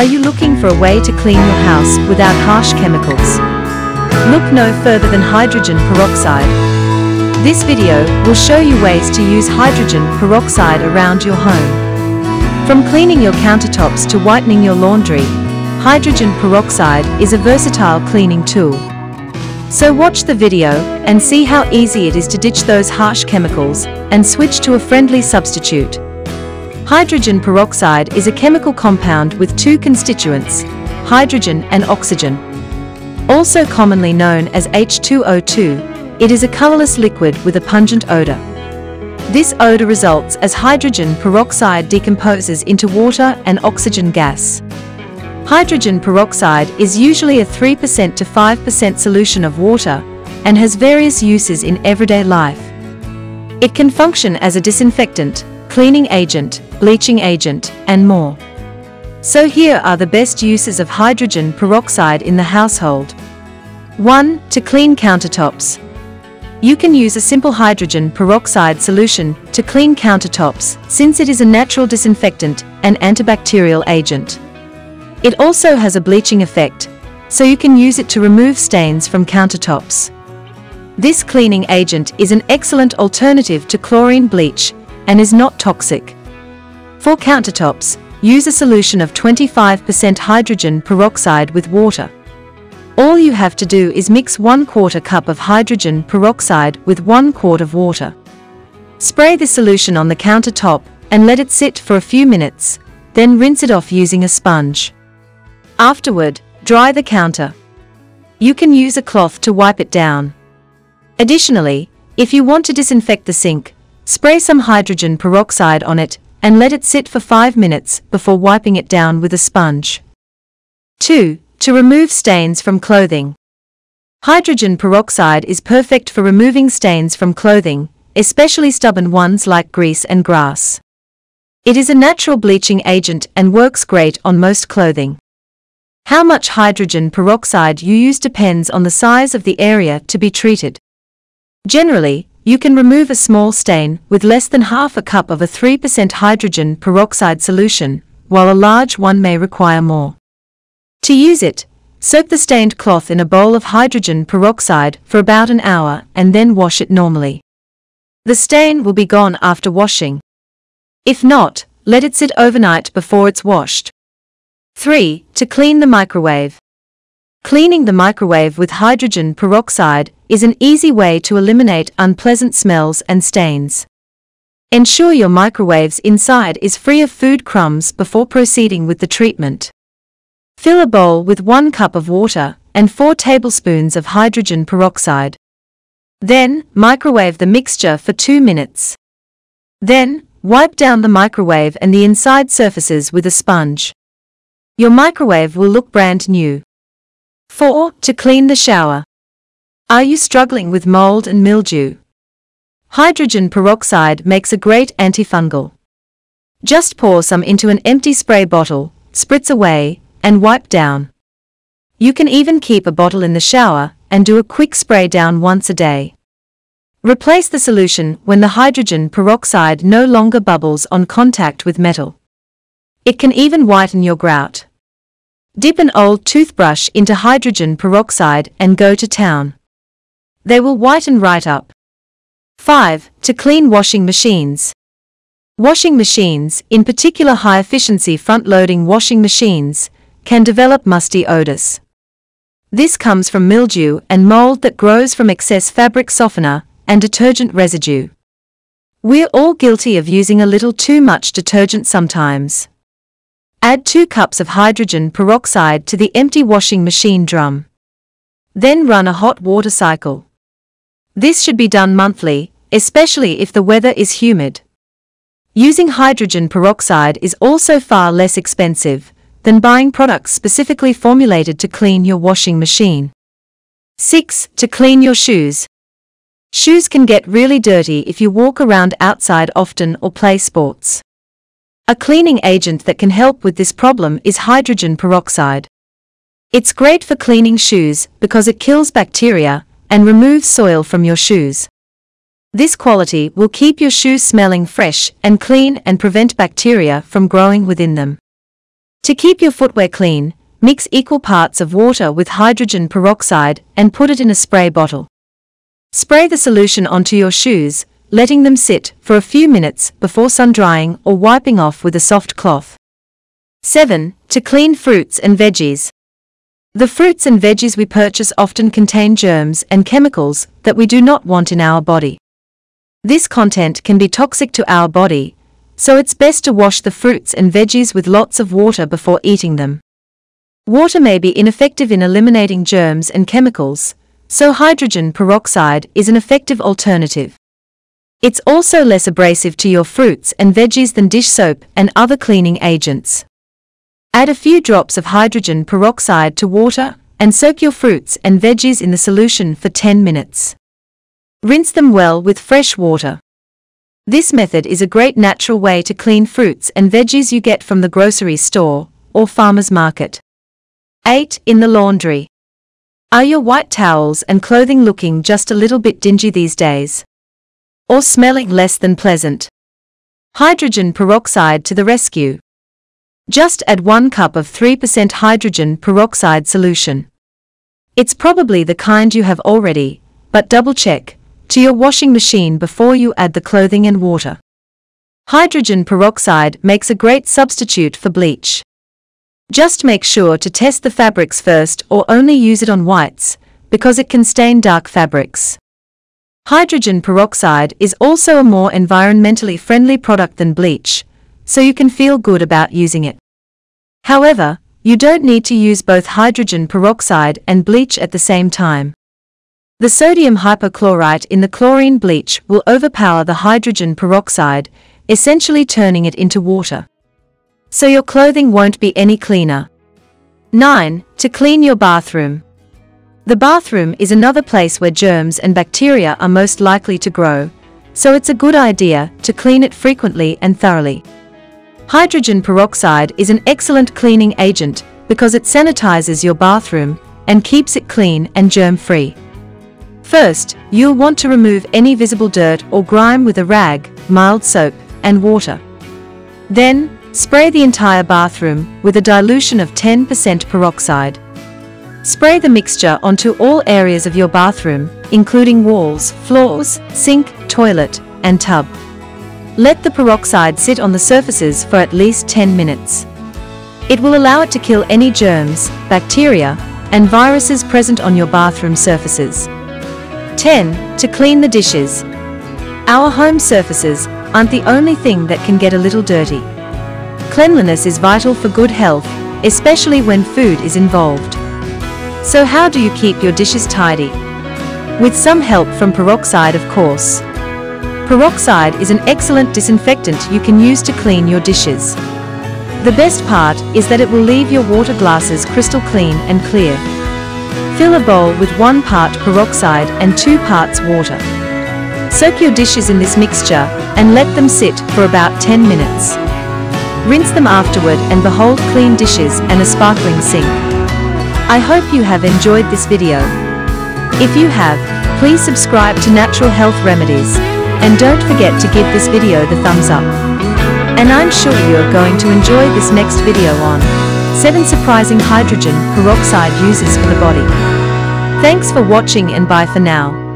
Are you looking for a way to clean your house without harsh chemicals? Look no further than hydrogen peroxide. This video will show you ways to use hydrogen peroxide around your home. From cleaning your countertops to whitening your laundry, hydrogen peroxide is a versatile cleaning tool. So watch the video and see how easy it is to ditch those harsh chemicals and switch to a friendly substitute. Hydrogen peroxide is a chemical compound with two constituents, hydrogen and oxygen. Also commonly known as H2O2, it is a colorless liquid with a pungent odor. This odor results as hydrogen peroxide decomposes into water and oxygen gas. Hydrogen peroxide is usually a 3% to 5% solution of water and has various uses in everyday life. It can function as a disinfectant, cleaning agent, bleaching agent, and more. So here are the best uses of hydrogen peroxide in the household. 1. To clean countertops. You can use a simple hydrogen peroxide solution to clean countertops since it is a natural disinfectant and antibacterial agent. It also has a bleaching effect, so you can use it to remove stains from countertops. This cleaning agent is an excellent alternative to chlorine bleach and is not toxic. For countertops, use a solution of 25% hydrogen peroxide with water. All you have to do is mix 1 quarter cup of hydrogen peroxide with 1 quart of water. Spray the solution on the countertop and let it sit for a few minutes, then rinse it off using a sponge. Afterward, dry the counter. You can use a cloth to wipe it down. Additionally, if you want to disinfect the sink, spray some hydrogen peroxide on it and let it sit for 5 minutes before wiping it down with a sponge. 2. To remove stains from clothing. Hydrogen peroxide is perfect for removing stains from clothing, especially stubborn ones like grease and grass. It is a natural bleaching agent and works great on most clothing. How much hydrogen peroxide you use depends on the size of the area to be treated. Generally, you can remove a small stain with less than half a cup of a 3% hydrogen peroxide solution, while a large one may require more. To use it, soak the stained cloth in a bowl of hydrogen peroxide for about an hour and then wash it normally. The stain will be gone after washing. If not, let it sit overnight before it's washed. 3. To clean the microwave. Cleaning the microwave with hydrogen peroxide is an easy way to eliminate unpleasant smells and stains. Ensure your microwave's inside is free of food crumbs before proceeding with the treatment. Fill a bowl with 1 cup of water and 4 tablespoons of hydrogen peroxide. Then, microwave the mixture for 2 minutes. Then, wipe down the microwave and the inside surfaces with a sponge. Your microwave will look brand new. 4. To clean the shower. Are you struggling with mold and mildew? Hydrogen peroxide makes a great antifungal. Just pour some into an empty spray bottle, spritz away, and wipe down. You can even keep a bottle in the shower and do a quick spray down once a day. Replace the solution when the hydrogen peroxide no longer bubbles on contact with metal. It can even whiten your grout. Dip an old toothbrush into hydrogen peroxide and go to town. They will whiten right up. 5. To clean washing machines. Washing machines, in particular high-efficiency front-loading washing machines, can develop musty odors. This comes from mildew and mold that grows from excess fabric softener and detergent residue. We're all guilty of using a little too much detergent sometimes. Add 2 cups of hydrogen peroxide to the empty washing machine drum. Then run a hot water cycle. This should be done monthly, especially if the weather is humid. Using hydrogen peroxide is also far less expensive than buying products specifically formulated to clean your washing machine. 6. To clean your shoes. Shoes can get really dirty if you walk around outside often or play sports. A cleaning agent that can help with this problem is hydrogen peroxide. It's great for cleaning shoes because it kills bacteria and removes soil from your shoes. This quality will keep your shoes smelling fresh and clean and prevent bacteria from growing within them. To keep your footwear clean, mix equal parts of water with hydrogen peroxide and put it in a spray bottle. Spray the solution onto your shoes, letting them sit for a few minutes before sun drying or wiping off with a soft cloth. 7. To clean fruits and veggies. The fruits and veggies we purchase often contain germs and chemicals that we do not want in our body. This content can be toxic to our body, so it's best to wash the fruits and veggies with lots of water before eating them. Water may be ineffective in eliminating germs and chemicals, so hydrogen peroxide is an effective alternative. It's also less abrasive to your fruits and veggies than dish soap and other cleaning agents. Add a few drops of hydrogen peroxide to water and soak your fruits and veggies in the solution for 10 minutes. Rinse them well with fresh water. This method is a great natural way to clean fruits and veggies you get from the grocery store or farmer's market. 8. In the laundry. Are your white towels and clothing looking just a little bit dingy these days? Or smelling less than pleasant? Hydrogen peroxide to the rescue. Just add 1 cup of 3% hydrogen peroxide solution. It's probably the kind you have already, but double check, to your washing machine before you add the clothing and water. Hydrogen peroxide makes a great substitute for bleach. Just make sure to test the fabrics first or only use it on whites, because it can stain dark fabrics. Hydrogen peroxide is also a more environmentally friendly product than bleach, so you can feel good about using it. However, you don't need to use both hydrogen peroxide and bleach at the same time. The sodium hypochlorite in the chlorine bleach will overpower the hydrogen peroxide, essentially turning it into water. So your clothing won't be any cleaner. 9. To clean your bathroom. The bathroom is another place where germs and bacteria are most likely to grow, so it's a good idea to clean it frequently and thoroughly. Hydrogen peroxide is an excellent cleaning agent because it sanitizes your bathroom and keeps it clean and germ-free. First, you'll want to remove any visible dirt or grime with a rag, mild soap, and water. Then, spray the entire bathroom with a dilution of 10% peroxide. Spray the mixture onto all areas of your bathroom, including walls, floors, sink, toilet, and tub. Let the peroxide sit on the surfaces for at least 10 minutes. It will allow it to kill any germs, bacteria, and viruses present on your bathroom surfaces. 10. To clean the dishes. Our home surfaces aren't the only thing that can get a little dirty. Cleanliness is vital for good health, especially when food is involved. So how do you keep your dishes tidy? With some help from peroxide of course. Peroxide is an excellent disinfectant you can use to clean your dishes. The best part is that it will leave your water glasses crystal clean and clear. Fill a bowl with 1 part peroxide and 2 parts water. Soak your dishes in this mixture and let them sit for about 10 minutes. Rinse them afterward and behold clean dishes and a sparkling sink. I hope you have enjoyed this video. If you have, please subscribe to Natural Health Remedies. And don't forget to give this video the thumbs up. And I'm sure you are going to enjoy this next video on 7 surprising hydrogen peroxide uses for the body. Thanks for watching and bye for now.